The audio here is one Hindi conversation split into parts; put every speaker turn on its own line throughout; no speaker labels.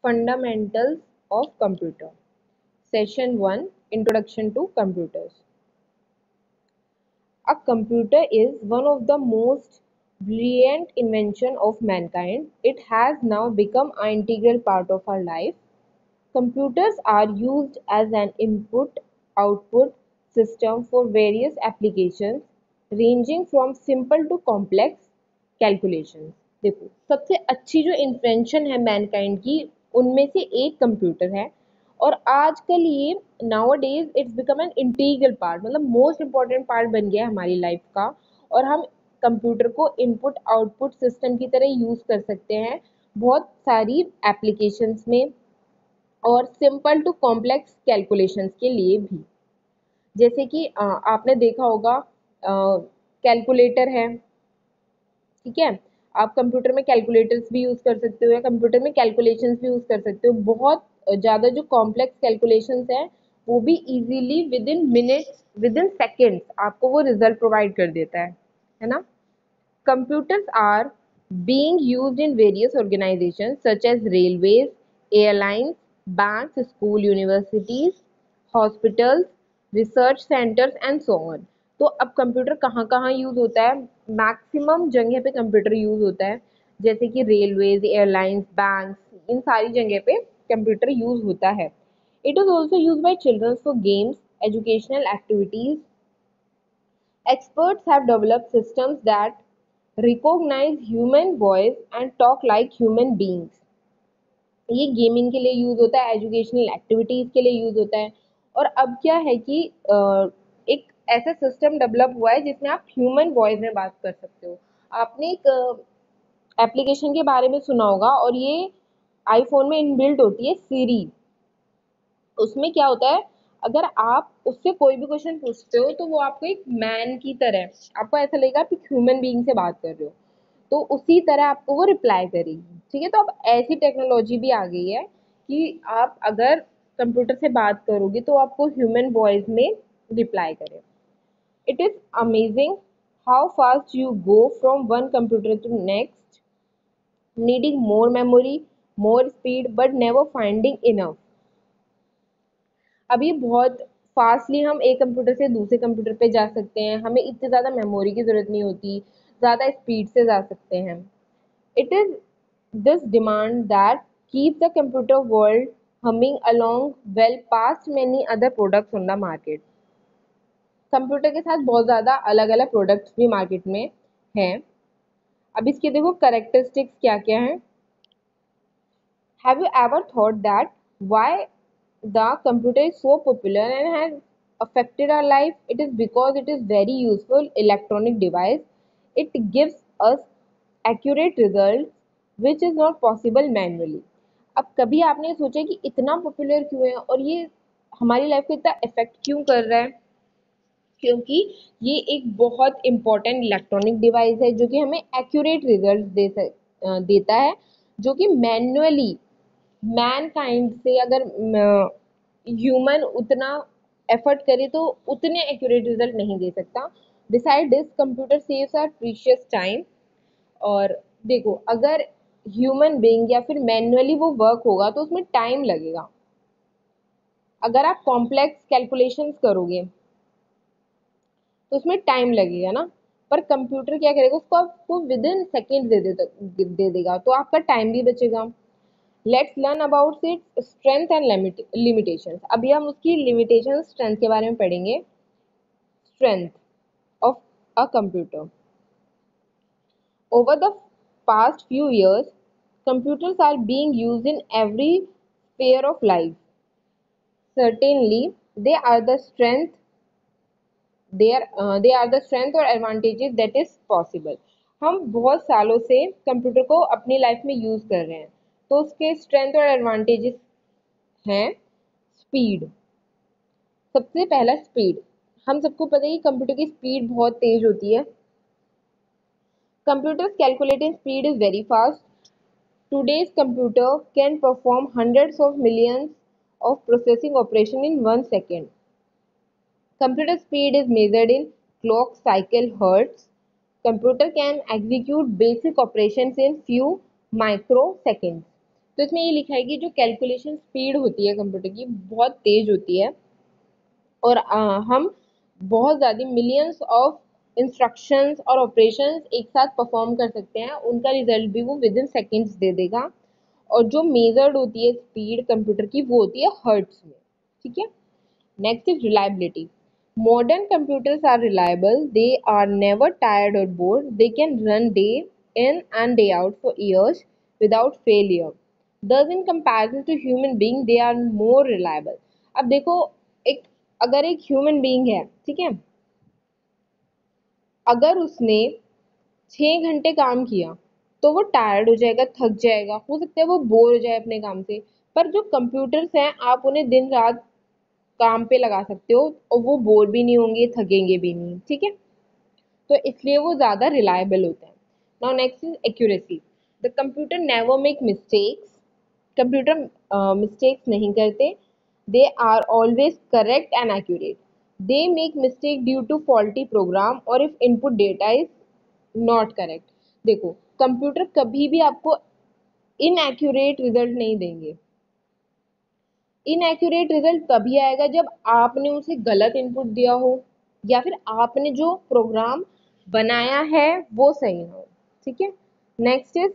Fundamentals of Computer Session 1 Introduction to Computers A computer is one of the most brilliant invention of mankind. It has now become an integral part of our life. Computers are used as an input-output system for various applications ranging from simple to complex calculations. देखो सबसे अच्छी जो इन्वेंशन है मैनकाइंड की उनमें से एक कंप्यूटर है। और आजकल ये now days it's become an integral part मतलब मोस्ट इंपॉर्टेंट पार्ट बन गया है हमारी लाइफ का। और हम कंप्यूटर को इनपुट आउटपुट सिस्टम की तरह यूज़ कर सकते हैं बहुत सारी एप्लीकेशंस में और सिंपल टू कॉम्प्लेक्स कैलकुलेशंस के लिए भी। जैसे कि आपने देखा होगा कैलकुलेटर है, ठीक है? आप कंप्यूटर में कैलकुलेटर्स भी यूज़ कर सकते हो या कंप्यूटर में कैलकुलेशंस भी यूज़ कर सकते हो बहुत ज़्यादा जो कॉम्प्लेक्स कैलकुलेशंस हैं वो भी easily within minutes within seconds आपको वो रिज़ल्ट प्रोवाइड कर देता है है ना computers are being used in various organizations such as railways, airlines, banks, school, universities, hospitals, research centers and so on. तो अब कंप्यूटर कहाँ कहाँ यूज़ होता है? मैक्सिमम जगह पे कंप्यूटर यूज़ होता है। जैसे कि रेलवेज एयरलाइंस बैंक इन सारी जगह पे कंप्यूटर यूज़ होता है। It is also use by children for games educational activities experts have developed systems that recognize human voice and talk like human beings. ये गेमिंग के लिए यूज़ होता है एजुकेशनल एक्टिविटीज़ के लिए यूज़ होता है। और अब क्या है कि ऐसा सिस्टम डेवलप हुआ है जिसमें आप ह्यूमन वॉइस में बात कर सकते हो। आपने एक एप्लीकेशन के बारे में सुना होगा और ये आईफोन में इनबिल्ट होती है सीरी उसमें क्या होता है, अगर आप उससे कोई भी क्वेश्चन पूछते हो तो वो आपको एक मैन की तरह, आपको ऐसा लगेगा आप एक ह्यूमन बीइंग से बात कर रहे हो। तो उसी तरह आपको वो रिप्लाई करेगी। ठीक है तो अब ऐसी टेक्नोलॉजी भी आ गई है कि आप अगर कंप्यूटर से बात करोगे तो आपको ह्यूमन वॉइस में रिप्लाई करे it is amazing how fast you go from one computer to next needing more memory more speed but never finding enough अभी बहुत फास्टली हम एक कंप्यूटर से दूसरे कंप्यूटर पे जा सकते हैं। हमें इतनी ज़्यादा मेमोरी की ज़रूरत नहीं होती, ज़्यादा स्पीड से जा सकते हैं। It is this demand that keep the computer world humming along well past many other products on the market computer के साथ बहुत ज़्यादा अलग अलग प्रोडक्ट्स भी मार्केट में हैं। अब इसके देखो करेक्टरिस्टिक्स क्या क्या हैं। Have you ever thought that why the computer is so popular and has affected our life it is because it is very useful electronic device it gives us accurate result which is not possible manually अब कभी आपने सोचा कि इतना पॉपुलर क्यों है और ये हमारी लाइफ को इतना इफ़ेक्ट क्यों कर रहा है? क्योंकि ये एक बहुत इंपॉर्टेंट इलेक्ट्रॉनिक डिवाइस है जो कि हमें एक्यूरेट रिज़ल्ट दे सक देता है, जो कि मैनुअली मैन काइंड से अगर ह्यूमन उतना एफर्ट करे तो उतने एक्यूरेट रिज़ल्ट नहीं दे सकता। Decide this computer saves our precious time और देखो, अगर ह्यूमन बींग या फिर मैनुअली वो वर्क होगा तो उसमें टाइम लगेगा। अगर आप कॉम्प्लेक्स कैलकुलेशंस करोगे तो उसमें टाइम लगेगा ना। पर कंप्यूटर क्या करेगा, उसको आपको विद इन सेकेंड दे दे दे देगा। तो आपका टाइम भी बचेगा। Let's learn about it strength and limitation अभी हम उसकी लिमिटेशन स्ट्रेंथ के बारे में पढ़ेंगे। Strength of a computer over the past few years, computers are being used in every sphere of life. Certainly, they are the strength are uh, they are the strength or advantages that is हम बहुत सालों से कंप्यूटर को अपनी लाइफ में यूज़ कर रहे हैं। तो उसके स्ट्रेंथ और एडवांटेजेस हैं स्पीड सबसे पहला स्पीड हम सबको पता है कि कंप्यूटर की स्पीड बहुत तेज होती है। Computers calculating speed is very fast today's computer can perform hundreds of millions of processing operation in one second. Computer speed is measured in clock cycle hertz. Computer can execute basic operations in few microseconds. तो इसमें ये लिखा है कि जो कैलकुलेशन स्पीड होती है कंप्यूटर की बहुत तेज होती है। और आ, हम बहुत ज़्यादा मिलियंस ऑफ़ इंस्ट्रक्शंस और ऑपरेशंस एक साथ परफॉर्म कर सकते हैं। उनका रिज़ल्ट भी वो विद इन सेकेंड्स दे देगा। और जो मेजर्ड होती है स्पीड कंप्यूटर की वो होती है हर्ट्स में। ठीक है? Next is reliability Modern computers are reliable. They are never tired or bored. They can run day in and day out for years without failure. Thus, in comparison to human being, they are more reliable. अब देखो एक अगर एक ह्यूमन बीइंग है ठीक है अगर उसने छः घंटे काम किया तो वो टायर्ड हो जाएगा थक जाएगा हो सकता है वो बोर हो जाए अपने काम से पर जो कंप्यूटर्स हैं आप उन्हें दिन रात काम पे लगा सकते हो और वो बोर भी नहीं होंगे, थकेंगे भी नहीं, ठीक है? तो इसलिए वो ज़्यादा रिलायबल होते हैं। Now next is accuracy the computer never make mistakes computer mistakes नहीं करते। They are always correct and accurate they make mistake due to faulty program और if input data is not correct देखो कंप्यूटर कभी भी आपको इनएक्यूरेट रिज़ल्ट नहीं देंगे। इनएक्यूरेट रिज़ल्ट तभी आएगा जब आपने उसे गलत इनपुट दिया हो, या फिर आपने जो प्रोग्राम बनाया है वो सही हो, ठीक है? Next is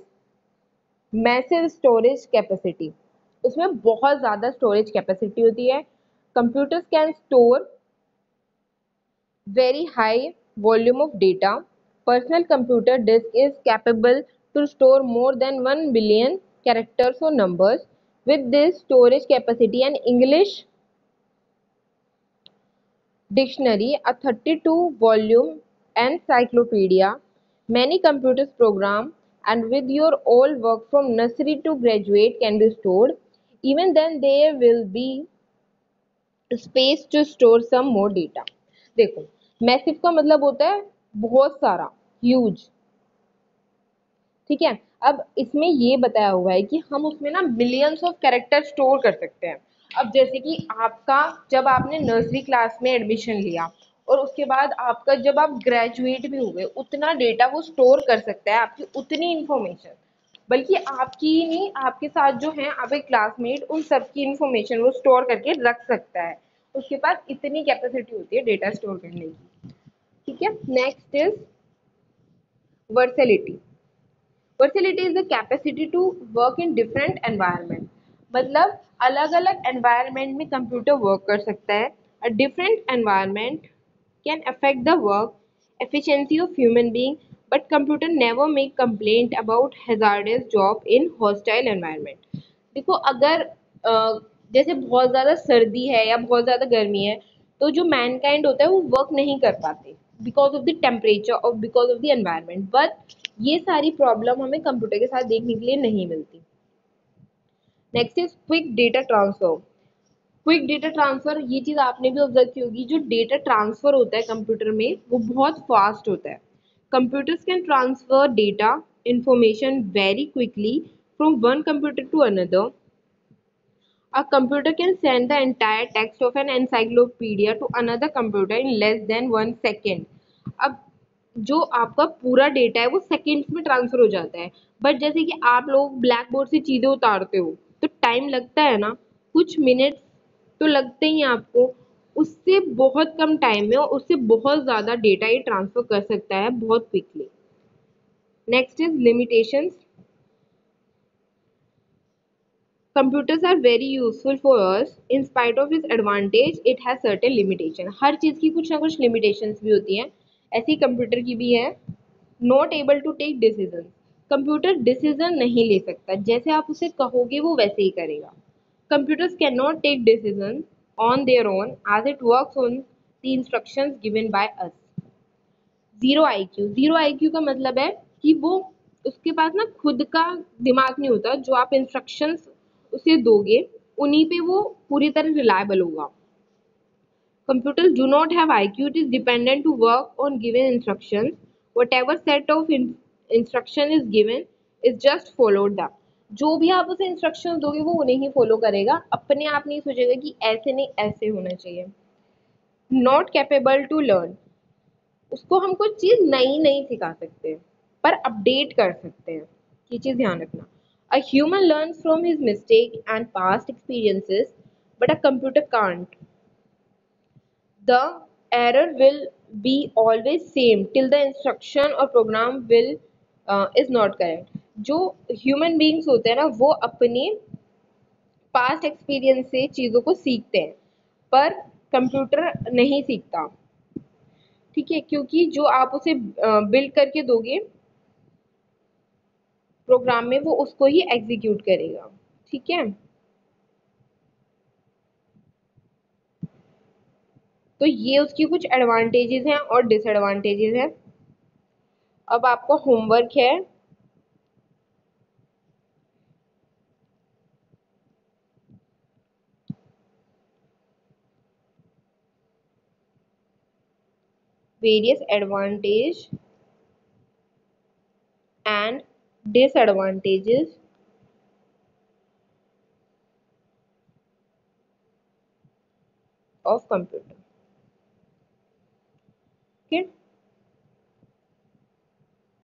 massive storage capacity उसमें बहुत ज़्यादा स्टोरेज कैपेसिटी होती है। Computers can store very high volume of data personal computer disk is capable to store more than one billion characters और numbers With this storage capacity, an English dictionary, a 32 volume encyclopedia, many computers program, and with your all work from nursery to graduate can be stored. Even then, there will be space to store some more data. देखो मैसिव का मतलब होता है बहुत सारा ह्यूज ठीक है अब इसमें ये बताया हुआ है कि हम उसमें ना मिलियंस ऑफ़ कैरेक्टर स्टोर कर सकते हैं। अब जैसे कि आपका, जब आपने नर्सरी क्लास में एडमिशन लिया और उसके बाद आपका जब आप ग्रेजुएट भी हुए, उतना डेटा वो स्टोर कर सकता है आपकी उतनी इन्फॉर्मेशन बल्कि आपकी नहीं, आपके साथ जो हैं, आपके क्लासमेट उन सब की इन्फॉर्मेशन वो स्टोर करके रख सकता है। उसके पास इतनी कैपेसिटी होती है डेटा स्टोर करने की। ठीक है? Next is versatility versatility is the capacity to work in different environment मतलब अलग अलग एनवायरनमेंट में कंप्यूटर वर्क कर सकता है। A different environment can affect the work efficiency of human being, but computer never make complaint about hazardous job in hostile environment. देखो, अगर जैसे बहुत ज़्यादा सर्दी है या बहुत ज़्यादा गर्मी है तो जो मैनकाइंड होता है, वो वर्क नहीं कर पाते बिकॉज़ ऑफ़ द टेम्परेचर और because of the environment but ये सारी प्रॉब्लम हमें कंप्यूटर के साथ देखने के लिए नहीं मिलती। Next is quick data transfer quick data transfer ये चीज़ आपने भी ऑब्ज़र्व की होगी, जो डेटा ट्रांसफ़र होता है कंप्यूटर में, वो बहुत फास्ट होता है। Computers can transfer data information very quickly from one computer to another A computer can send the entire text of an encyclopedia to another computer in less than one second. अब जो आपका पूरा डेटा है, वो सेकेंड्स में ट्रांसफ़र हो जाता है। बट जैसे कि आप लोग ब्लैक बोर्ड से चीज़ें उतारते हो तो टाइम लगता है ना? कुछ मिनट्स तो लगते ही आपको। उससे बहुत कम टाइम में और उससे बहुत ज़्यादा डेटा ये ट्रांसफ़र कर सकता है बहुत quickly next is limitations computers are very useful for us. In spite of its advantage, it has certain limitation हर चीज़ की कुछ ना कुछ limitations भी होती हैं। ऐसी कंप्यूटर की भी है not able to take decision computer decision नहीं ले सकता। जैसे आप उसे कहोगे, वो वैसे ही करेगा। Computers can not take decision on their own as it work on the instructions given by us zero I Q zero I Q का मतलब है कि वो उसके पास ना खुद का दिमाग नहीं होता। जो आप इंस्ट्रक्शंस उसे दोगे, उन्हीं पे वो पूरी तरह रिलायबल होगा। computers do not have iq it is dependent to work on given instructions. Whatever set of in, instruction is given is just followed up. जो भी आप उसे इंस्ट्रक्शन दोगे, वो उन्हें ही फॉलो करेगा। अपने आप नहीं सोचेगा कि ऐसे नहीं, ऐसे होना चाहिए। नॉट कैपेबल टू लर्न उसको हम कुछ चीज़ नई नई सिखा सकते हैं, पर अपडेट कर सकते हैं। ये चीज़ ध्यान रखना। A human learn from his mistake and past experiences but a computer can't The error will be always same till the instruction or program will uh, is not correct. जो human beings होते हैं ना वो अपने पास्ट एक्सपीरियंस से चीज़ों को सीखते हैं पर कंप्यूटर नहीं सीखता। ठीक है? क्योंकि जो आप उसे बिल्ड करके दोगे प्रोग्राम में वो उसको ही एग्जीक्यूट करेगा। ठीक है? तो ये उसकी कुछ एडवांटेजेस हैं और डिसएडवांटेजेस हैं। अब आपका होमवर्क है। Various advantage and disadvantages of computer market